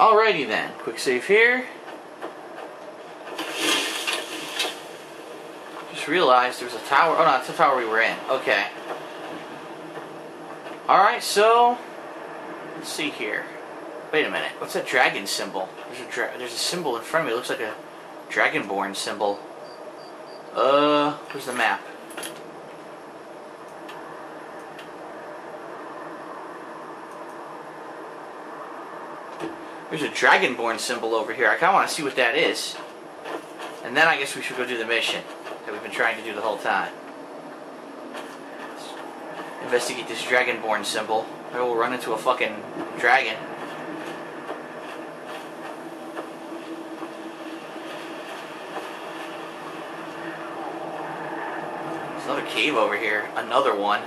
Alrighty then, quick save here. Just realized there's a tower. Oh no, it's the tower we were in. Okay. Alright, so let's see here. Wait a minute. What's that dragon symbol? There's a dra there's a symbol in front of me. It looks like a dragonborn symbol. Uh, where's the map? There's a dragonborn symbol over here. I kind of want to see what that is. And then I guess we should go do the mission that we've been trying to do the whole time. Investigate this dragonborn symbol. Maybe we'll run into a fucking dragon. There's another cave over here. Another one.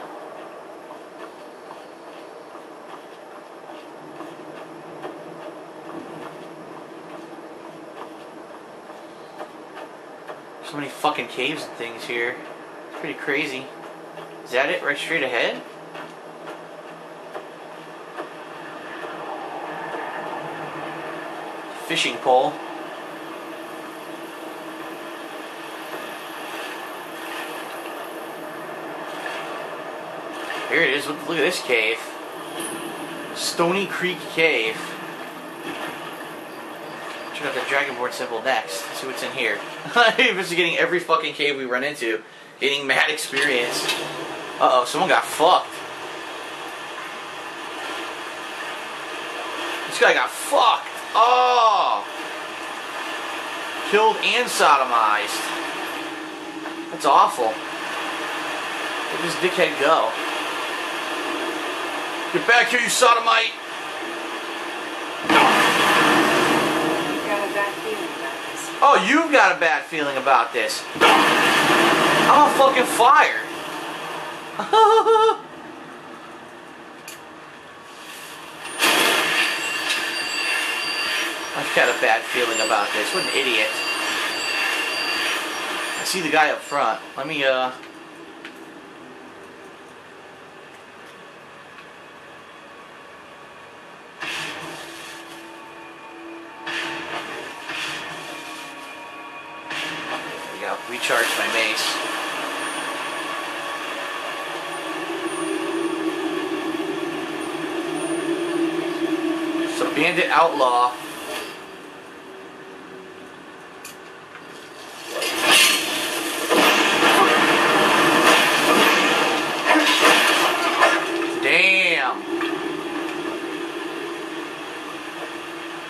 So many fucking caves and things here. It's pretty crazy. Is that it right straight ahead? Fishing pole. Here it is. Look, look at this cave. Stony Creek Cave. Out the Dragonborn symbol next. See what's in here. I'm just getting every fucking cave we run into. Getting mad experience. Uh oh, someone got fucked. This guy got fucked. Oh! Killed and sodomized. That's awful. Where'd this dickhead go? Get back here, you sodomite! got a bad feeling about this. Oh, you've got a bad feeling about this. I'm on fucking fire. I've got a bad feeling about this. What an idiot. I see the guy up front. Let me, uh... Recharge my mace. So Bandit Outlaw. Damn.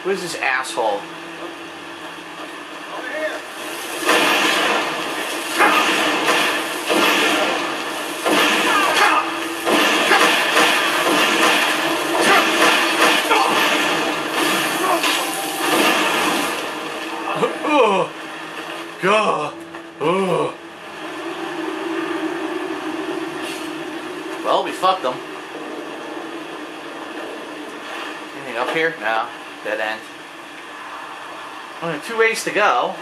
Who is this asshole? God. Oh. Well, we fucked them. Anything up here? No. Dead end. Only two ways to go.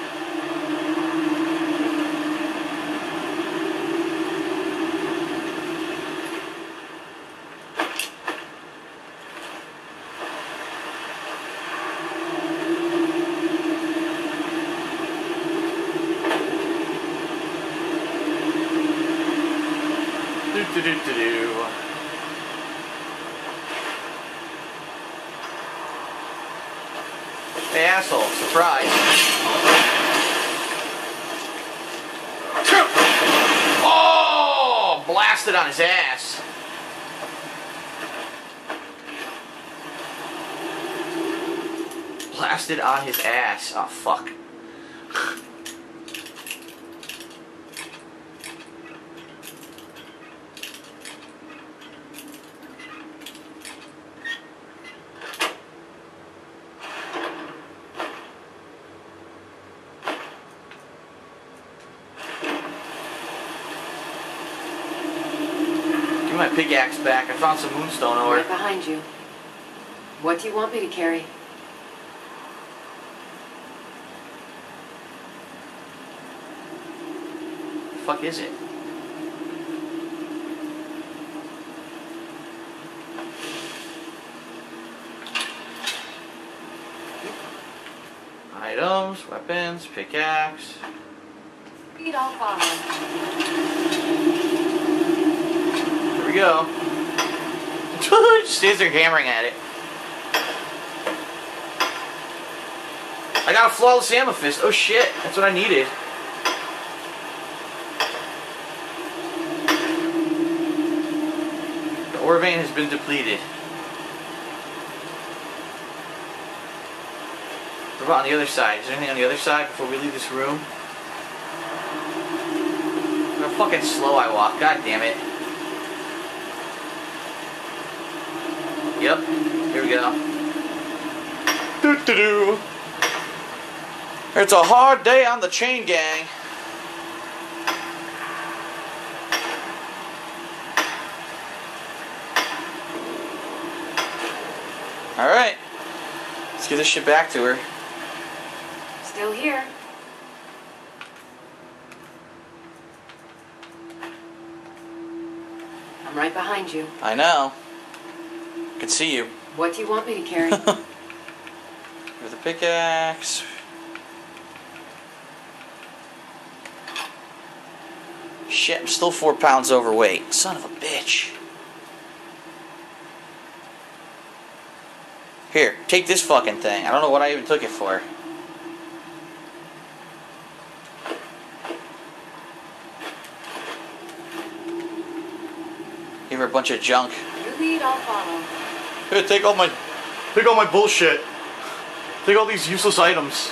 Do do do. Hey asshole, surprise. Oh, blasted on his ass. Blasted on his ass. Oh fuck. Pickaxe back. I found some moonstone ore. Right behind you. What do you want me to carry? fuck is it? Items, weapons, pickaxe. Feet all follow. We stands there hammering at it. I got a flawless amethyst. Oh shit, that's what I needed. The ore vein has been depleted. What about on the other side? Is there anything on the other side before we leave this room? How fucking slow I walk. God damn it. Yep. Here we go. Doo doo doo. It's a hard day on the chain gang. All right. Let's get this shit back to her. Still here. I'm right behind you. I know. Can see you. What do you want me to carry? With the pickaxe. Shit, I'm still four pounds overweight. Son of a bitch. Here, take this fucking thing. I don't know what I even took it for. Give her a bunch of junk. you lead, I'll follow. Here, take all my, take all my bullshit. Take all these useless items.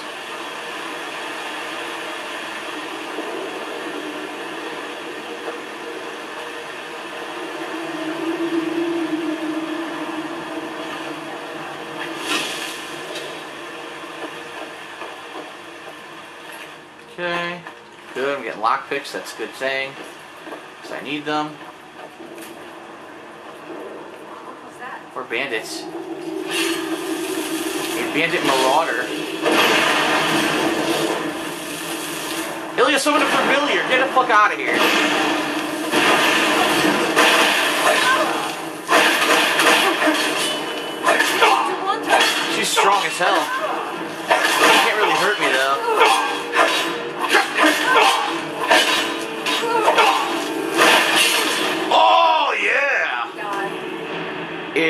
Okay, good. I'm getting lockpicks. That's a good thing. Cause I need them. That? Bandits. A bandit marauder. Ilya, summon a familiar. Get the fuck out of here. She's strong as hell. She can't really hurt me though.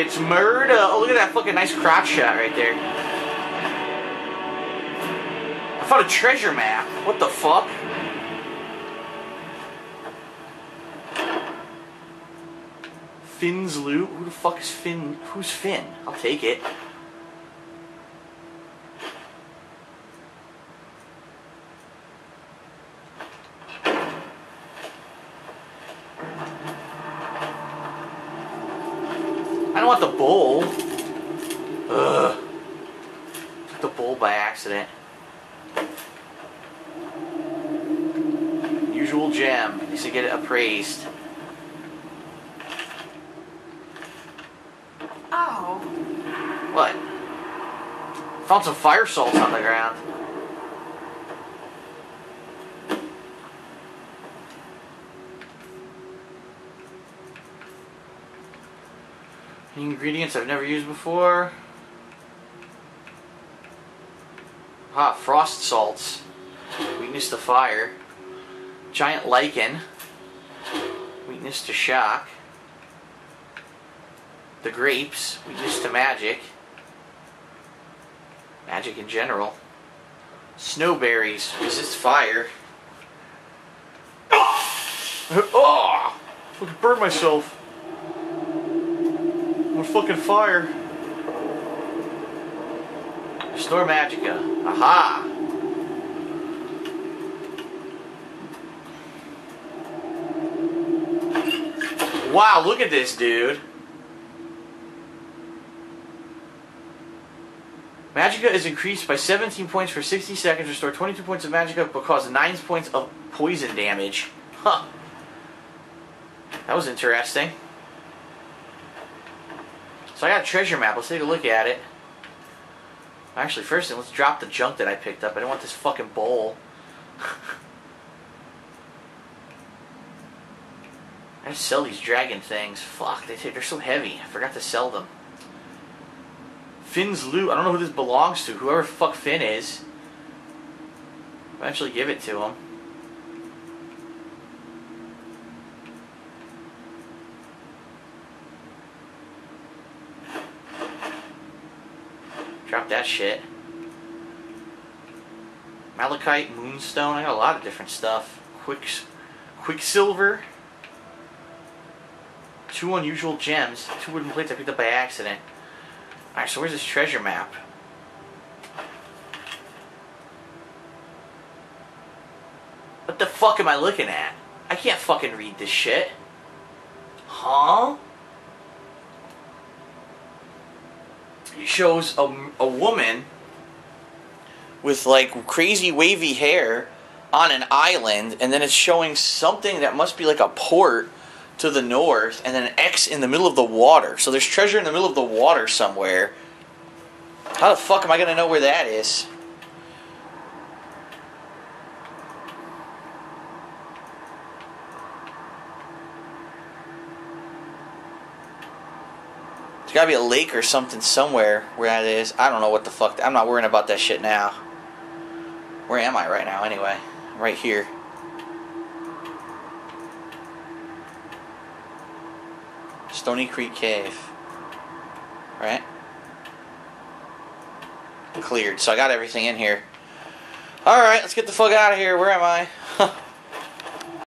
It's murder. Oh, look at that fucking nice crotch shot right there. I found a treasure map. What the fuck? Finn's Lute? Who the fuck is Finn? Who's Finn? I'll take it. Accident. Usual gem. Needs to get it appraised. Oh. What? Found some fire salts on the ground. Ingredients I've never used before. Ah, frost salts. Weakness to fire. Giant lichen. Weakness to shock. The grapes. Weakness to magic. Magic in general. Snowberries. Resist fire. oh! Fucking burn myself. I'm fucking fire. Restore Magicka. Aha! Wow, look at this, dude. Magicka is increased by 17 points for 60 seconds. Restore 22 points of Magicka, but cause 9 points of poison damage. Huh. That was interesting. So I got a treasure map. Let's take a look at it. Actually, first thing, let's drop the junk that I picked up. I don't want this fucking bowl. I sell these dragon things. Fuck, they they're so heavy. I forgot to sell them. Finn's Lute. I don't know who this belongs to. Whoever fuck Finn is. Eventually give it to him. Drop that shit. Malachite, Moonstone. I got a lot of different stuff. Quicks, Quicksilver. Two unusual gems. Two wooden plates I picked up by accident. Alright, so where's this treasure map? What the fuck am I looking at? I can't fucking read this shit. Huh? Shows a, a woman with like crazy wavy hair on an island, and then it's showing something that must be like a port to the north, and then an X in the middle of the water. So there's treasure in the middle of the water somewhere. How the fuck am I gonna know where that is? There's gotta be a lake or something somewhere where that is. I don't know what the fuck. I'm not worrying about that shit now. Where am I right now, anyway? Right here. Stony Creek Cave. Right? Cleared. So I got everything in here. Alright, let's get the fuck out of here. Where am I?